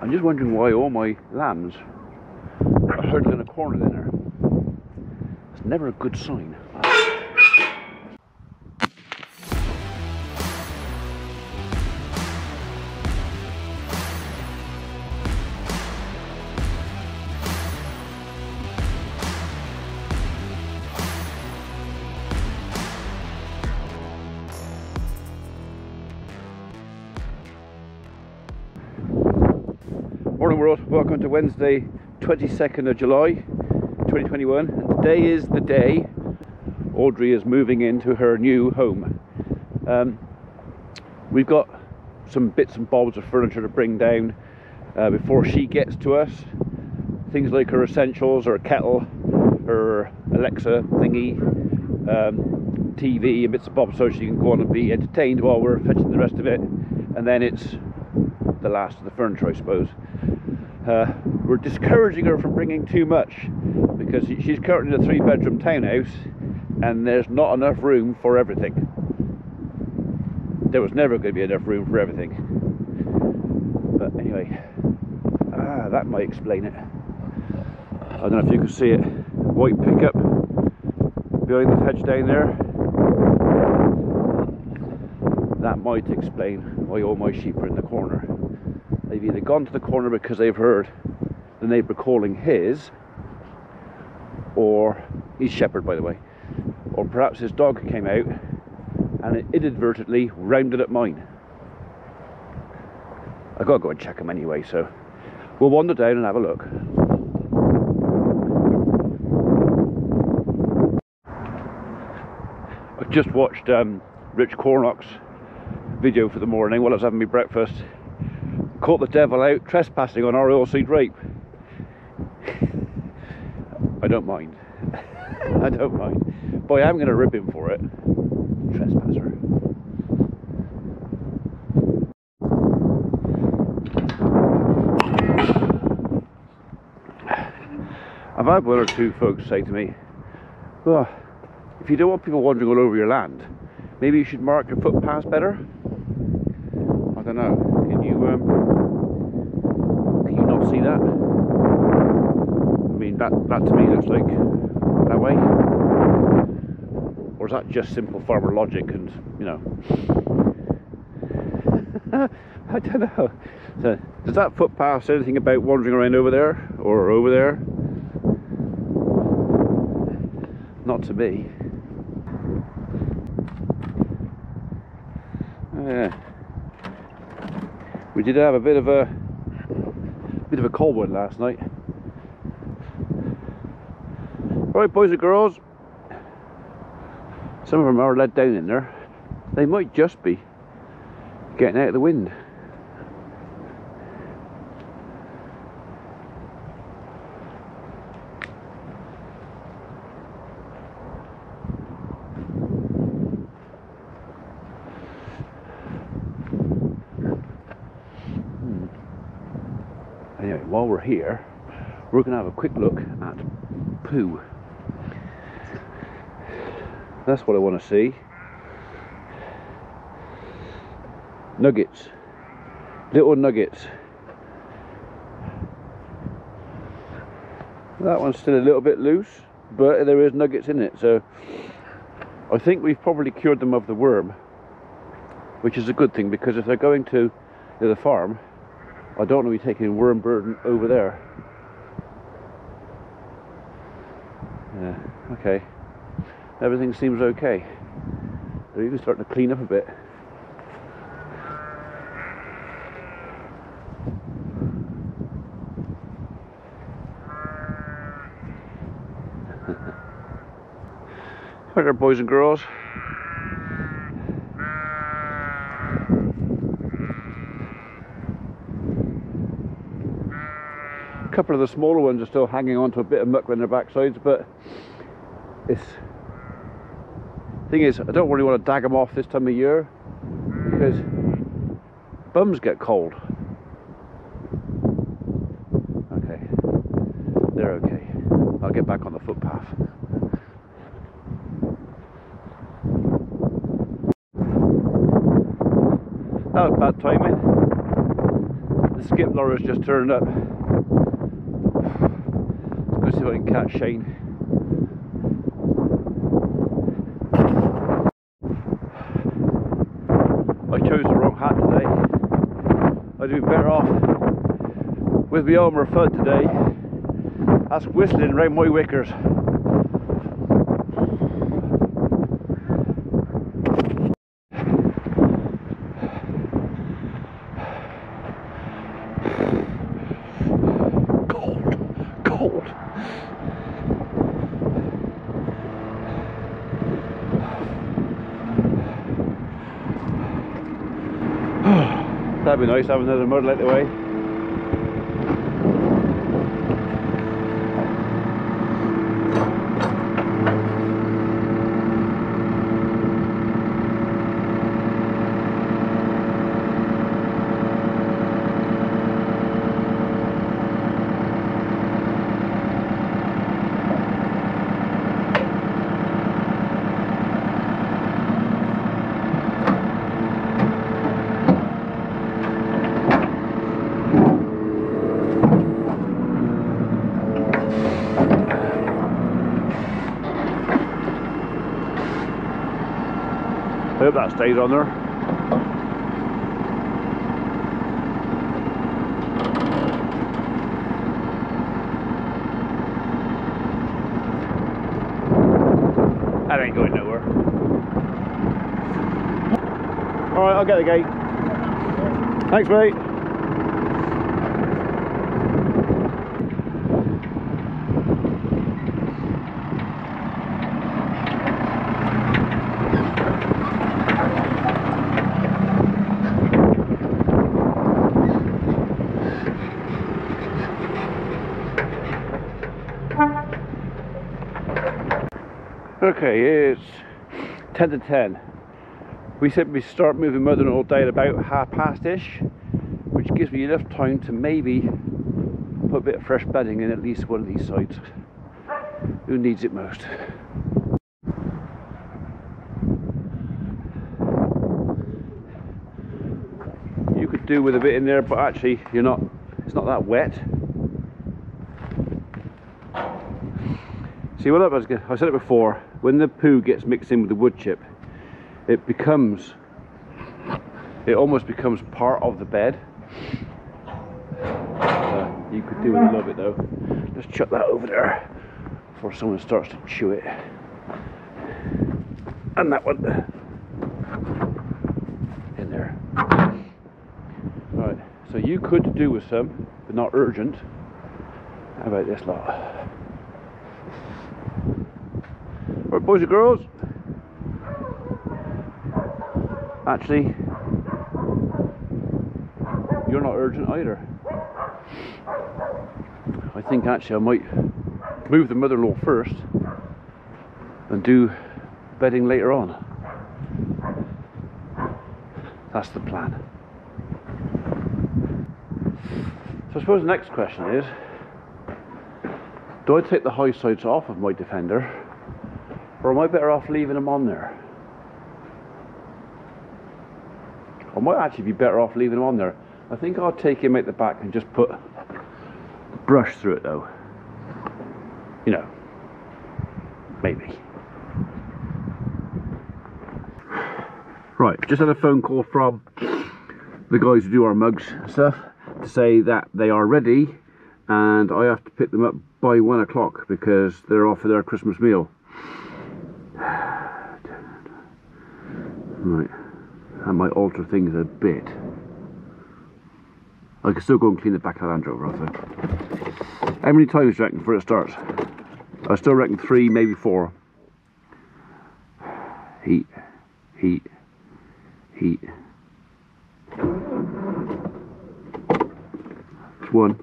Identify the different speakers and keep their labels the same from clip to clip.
Speaker 1: I'm just wondering why all my lambs are huddled in a corner there. It's never a good sign. Morning world, welcome to Wednesday 22nd of July 2021 and today is the day Audrey is moving into her new home. Um, we've got some bits and bobs of furniture to bring down uh, before she gets to us. Things like her essentials, her kettle, her Alexa thingy, um, TV and bits and bobs so she can go on and be entertained while we're fetching the rest of it and then it's the last of the furniture I suppose. Uh, we're discouraging her from bringing too much because she's currently in a three bedroom townhouse and there's not enough room for everything. There was never going to be enough room for everything. But anyway, ah, that might explain it. I don't know if you can see it. White pickup behind the hedge down there. That might explain why all my sheep are in the corner. They've either gone to the corner because they've heard the neighbour calling his, or he's shepherd by the way, or perhaps his dog came out and it inadvertently rounded up mine. I've gotta go and check him anyway, so we'll wander down and have a look. I just watched um, Rich Cornock's video for the morning while I was having my breakfast caught the devil out trespassing on our oilseed rape. I don't mind. I don't mind. Boy, I'm going to rip him for it. Trespasser. I've had one or two folks say to me, well, if you don't want people wandering all over your land, maybe you should mark your footpaths better. I don't know. Can you um, can you not see that? I mean, that that to me looks like that way. Or is that just simple farmer logic? And you know, I don't know. So, does that footpath say anything about wandering around over there or over there? Not to me. Yeah. We did have a bit of a bit of a cold one last night. Right, boys and girls. Some of them are let down in there. They might just be getting out of the wind. Anyway, while we're here, we're going to have a quick look at poo. That's what I want to see. Nuggets. Little nuggets. That one's still a little bit loose, but there is nuggets in it, so I think we've probably cured them of the worm, which is a good thing because if they're going to the farm, I don't want to be taking worm burden over there. Yeah, okay. Everything seems okay. They're even starting to clean up a bit. Hi there, boys and girls. Couple of the smaller ones are still hanging on to a bit of muck on their backsides, but it's thing is, I don't really want to dag them off this time of year because bums get cold. Okay, they're okay. I'll get back on the footpath. That was bad timing. The skip lorry's just turned up. Go can catch Shane. I chose the wrong hat today. I'd be better off with my Elmer Fudd today. That's whistling round my wickers. Cold, cold. That'd be nice having another mud light away. I that stays on there. That ain't going nowhere. Alright, I'll get the gate. Thanks, mate. Okay, it's 10 to 10. We said we start moving mother-in-law down at about half past-ish, which gives me enough time to maybe put a bit of fresh bedding in at least one of these sides. Who needs it most? You could do with a bit in there, but actually you're not, it's not that wet. See what I I said it before, when the poo gets mixed in with the wood chip, it becomes, it almost becomes part of the bed. Uh, you could do with a little bit though. Just chuck that over there before someone starts to chew it. And that one in there. Right, so you could do with some, but not urgent. How about this lot? Right, boys and girls. Actually, you're not urgent either. I think actually I might move the mother-in-law first and do bedding later on. That's the plan. So I suppose the next question is, do I take the high sides off of my Defender or am I better off leaving them on there? I might actually be better off leaving them on there. I think I'll take him out the back and just put brush through it though. You know, maybe. Right, just had a phone call from the guys who do our mugs and stuff to say that they are ready and I have to pick them up by one o'clock because they're off for their Christmas meal. Right, that might alter things a bit. I can still go and clean the back of the Land Rover, I think. How many times do you reckon before it starts? I still reckon three, maybe four. Heat, heat, heat. It's one.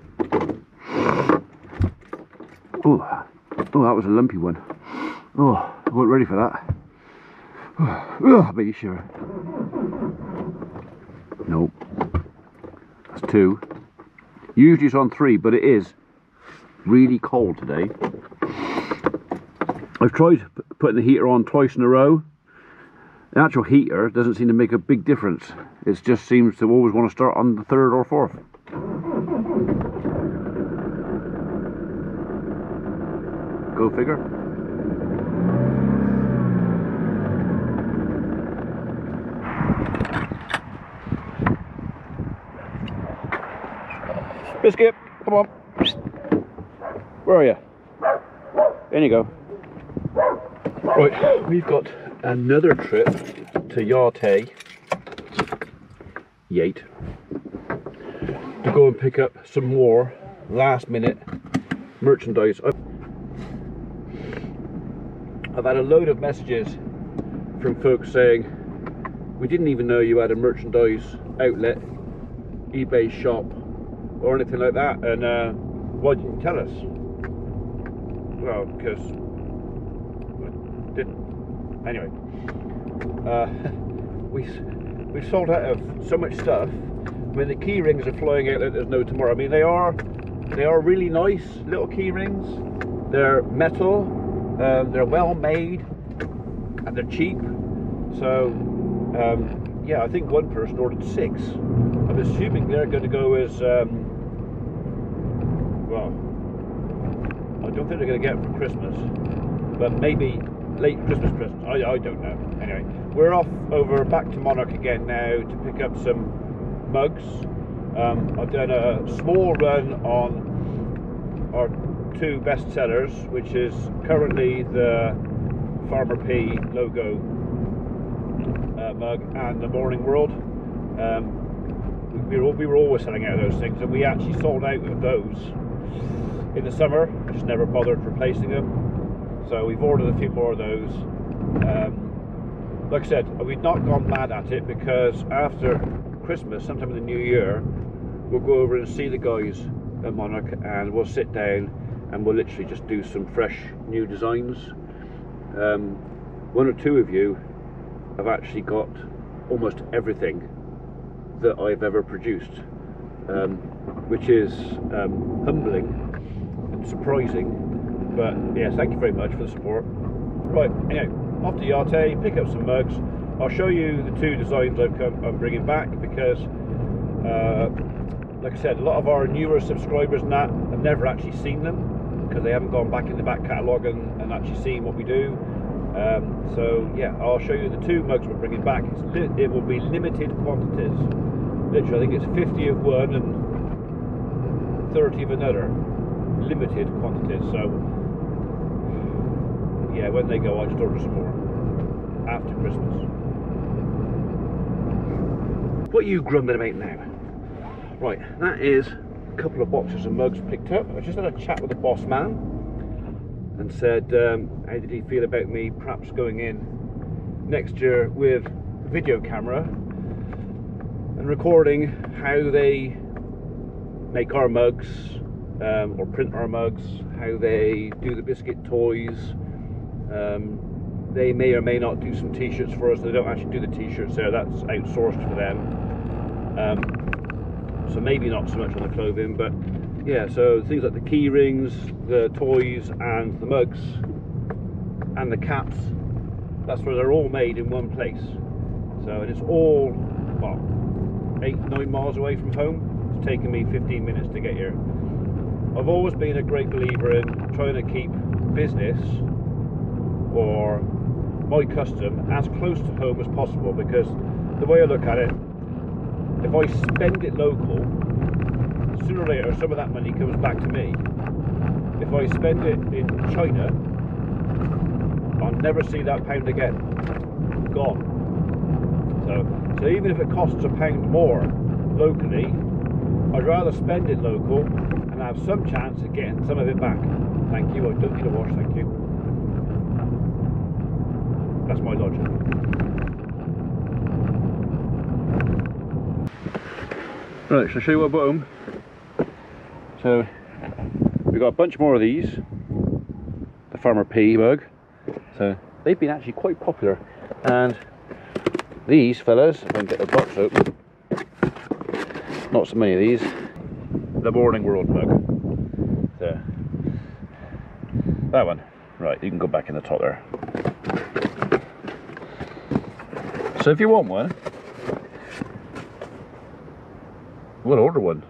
Speaker 1: Oh, oh, that was a lumpy one. Oh, I wasn't ready for that. Oh, I bet you sure? Nope. That's two. Usually it's on three, but it is really cold today. I've tried putting the heater on twice in a row. The actual heater doesn't seem to make a big difference. It just seems to always want to start on the third or fourth. Go figure. Biscuit, come on. Where are you? In you go. Right, we've got another trip to Yate, Yate, to go and pick up some more last minute merchandise. I've had a load of messages from folks saying we didn't even know you had a merchandise outlet, eBay shop, or anything like that, and uh, why didn't you tell us? Well, because didn't. Anyway, uh, we we sold out of so much stuff. I mean, the key rings are flying out like there's no tomorrow. I mean, they are they are really nice little key rings. They're metal. Um, they're well made, and they're cheap. So, um, yeah, I think one person ordered six. I'm assuming they're going to go as um, well. I don't think they're going to get it for Christmas, but maybe late Christmas present. I, I don't know. Anyway, we're off over back to Monarch again now to pick up some mugs. Um, I've done a small run on our two best sellers, which is currently the Farmer P logo uh, mug and the Morning World. Um, we, were, we were always selling out of those things, and we actually sold out of those in the summer. Just never bothered replacing them. So we've ordered a few more of those. Um, like I said, we've not gone mad at it because after Christmas, sometime in the new year, we'll go over and see the guys at Monarch and we'll sit down and we'll literally just do some fresh new designs. Um, one or two of you have actually got almost everything that I've ever produced, um, which is um, humbling surprising but yes, thank you very much for the support. Right, anyway, off to Yate, pick up some mugs. I'll show you the two designs I've come, I'm bringing back because, uh, like I said, a lot of our newer subscribers and that have never actually seen them because they haven't gone back in the back catalogue and, and actually seen what we do. Um, so yeah, I'll show you the two mugs we're bringing back. it will be limited quantities. Literally, I think it's 50 of one and 30 of another. Limited quantities. So yeah, when they go, I just order some more after Christmas. What are you grumbling about now? Right, that is a couple of boxes of mugs picked up. I just had a chat with the boss man and said, um, how did he feel about me perhaps going in next year with a video camera and recording how they make our mugs um, or print our mugs, how they do the biscuit toys, um, they may or may not do some t-shirts for us. They don't actually do the t-shirts there. That's outsourced for them. Um, so maybe not so much on the clothing, but yeah. So things like the key rings, the toys, and the mugs, and the caps. That's where they're all made in one place. So and it's all what eight, nine miles away from home. It's taken me 15 minutes to get here. I've always been a great believer in trying to keep business or my custom as close to home as possible because the way I look at it, if I spend it local, sooner or later some of that money comes back to me. If I spend it in China, I'll never see that pound again. Gone. So, so even if it costs a pound more locally, I'd rather spend it local have some chance of getting some of it back. Thank you. I don't need a wash, thank you. That's my logic. Right, shall I show you what I bought home? So, we've got a bunch more of these. The Farmer P mug. So, they've been actually quite popular. And these fellas, if I can get the box open, not so many of these, the Morning World mug. So, that one. Right, you can go back in the top there. So if you want one, we'll order one.